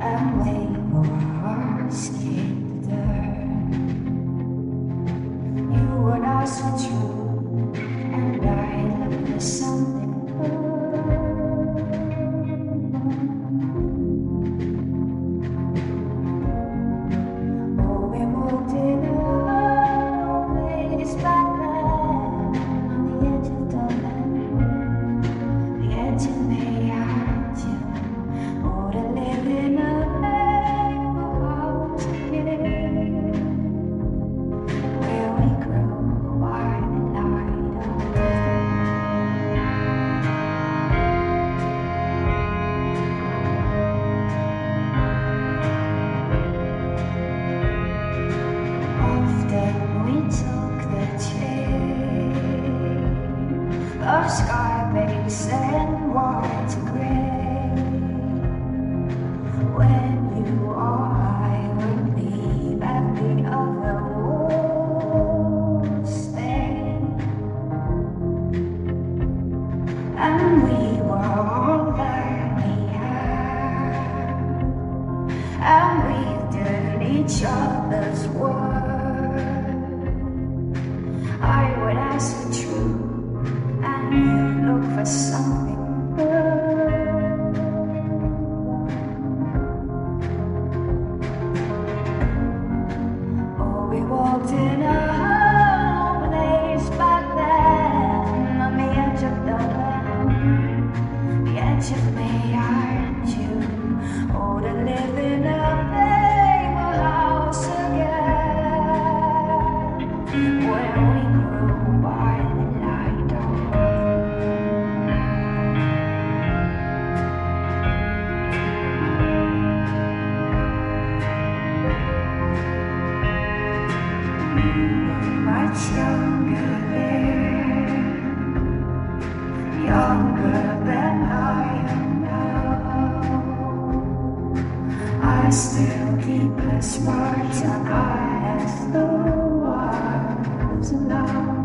You and I so true. and we did each other's work. I would ask for truth, and you look for something good. Oh, we walked in a hollow place back then, on the edge of the land, the edge of me, aren't you? Oh. I still keep a smile to eyes the ones love.